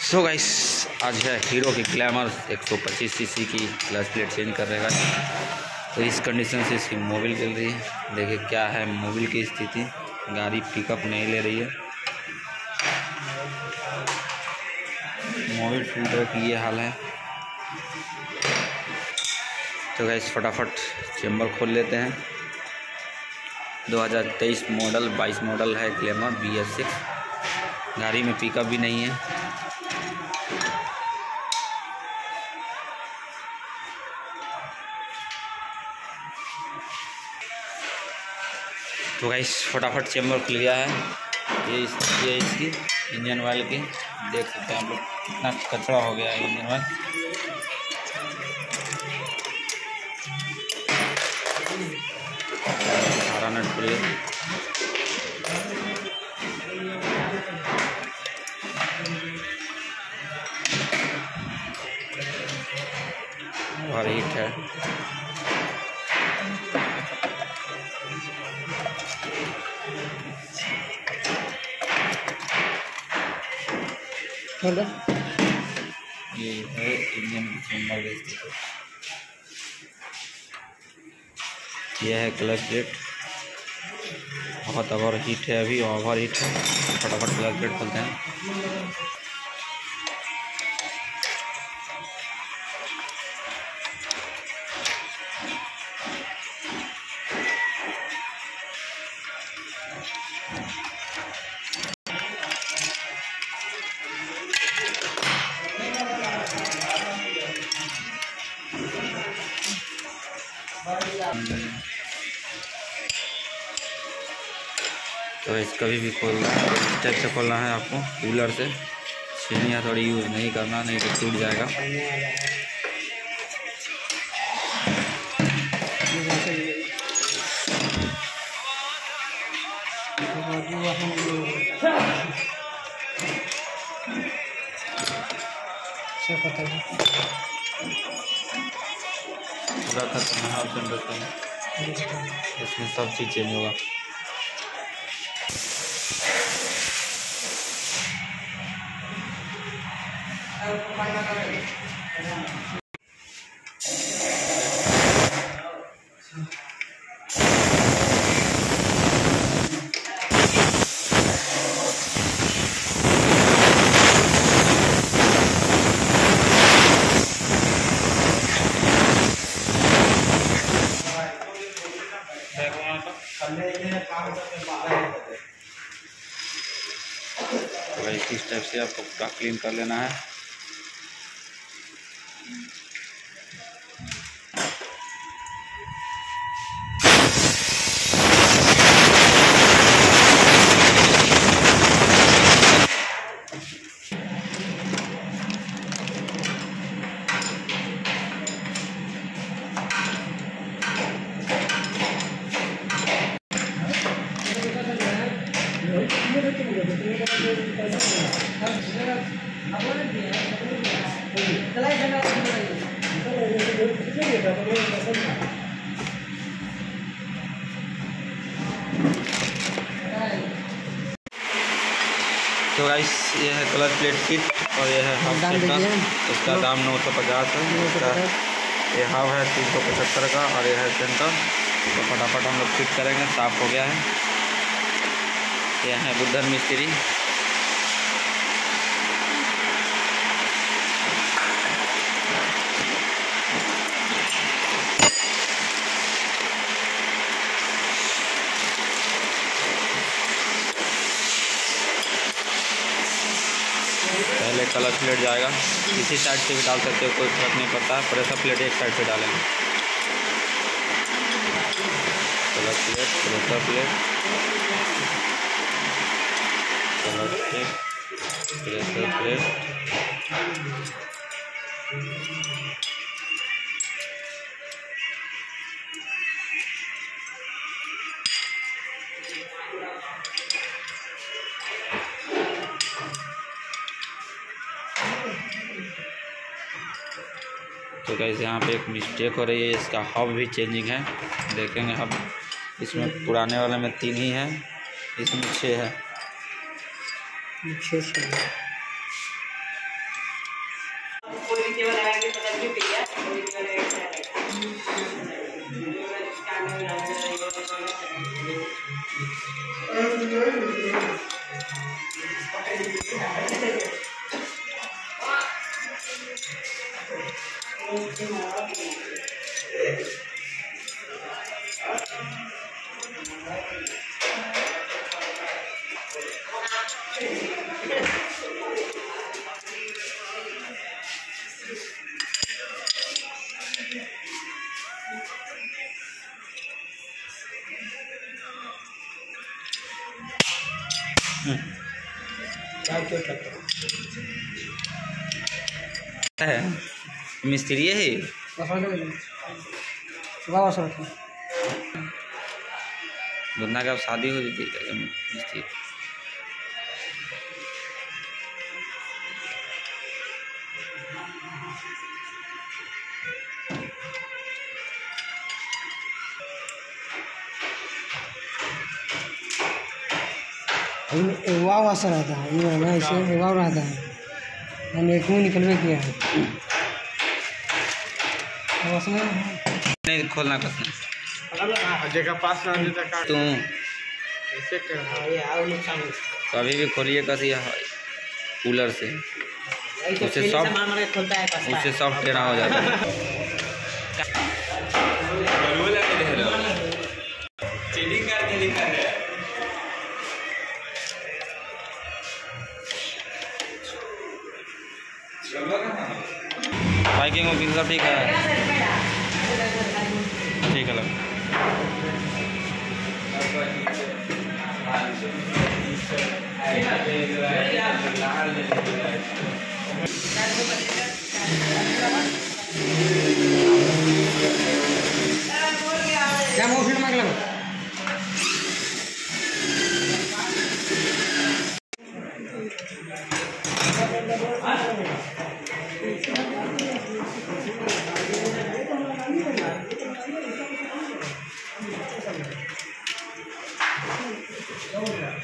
सो so guys आज है Hero की ग्लैमर 125 सीसी की क्लच प्लेट चेंज कर रहेगा तो इस कंडीशन से इसकी मोबिल चल रही है। देखिए क्या है मोबिल की स्थिति। गाड़ी पिकअप नहीं ले रही है। मोबिल फ़िल्टर की ये हाल है। तो गाइस फटाफट चेम्बर खोल लेते हैं। 2023 मॉडल 22 मॉडल है ग्लैमर बी एस सिक्स गाड़ी में पिकअप भी नहीं है। तो गाइस फटाफट चैम्बर खुल गया है। ये इस, ये इसकी इंजन ऑयल की। देख सकते हैं आप लोग कितना कचरा हो गया है इंजन गया। और हीट है। हेलो ये है इंडियन यह है क्लच प्लेट बहुत ओवर हीट है अभी ओवर हीट है। फटाफट क्लच प्लेट खोलते हैं। तो इस कभी भी खोलना है इस टाइप से खोलना है आपको, कूलर से। सीढ़ियाँ थोड़ी यूज़ नहीं करना, नहीं तो टूट जाएगा। पूरा खत्म है ऑप्शन हैं। इसमें सब चीज़ चेंज होगा Thank भाई इस टाइप से आपको पूरा क्लीन कर लेना है। तो गाइस ये है कलर प्लेट किट और ये है हाफ़ का। इसका दाम नौ सौ पचास है। इसका ये हाफ़ है तीन सौ पचहत्तर का और ये है सेंटर तो फटाफट हम लोग फिट करेंगे साफ़ हो गया है। यह है बुद्धन मिस्त्री। कलर प्लेट जाएगा। इसी साइड से भी डाल सकते हो, कोई फ़र्क नहीं पड़ता। प्रेशर प्लेट एक साइड से डालेंगे collar plate pressure plate collar plate pressure plate तो कैसे यहाँ पे एक मिस्टेक हो रही है, इसका हब भी चेंजिंग है। देखेंगे हब इसमें पुराने वाले में तीन ही है, इसमें छः है। छः है? मिस्त्री है ही दुनिया का शादी हो जाती है मिस्त्री? वाव ऐसा रहता है ये ना ऐसे वाव रहता है। मैंने एक मुँह निकलवे किया है। नहीं खोलना कसना जगह पास ना देता का तू ऐसे कर ये आओ नुकसान कभी भी खोलिए कस यह कूलर से। ऐसे उसे सब- है उससे सब टेढ़ा हो जाता है। बाइकिंग वाइकिंग सब ठीक है। ठीक है लग どうだ?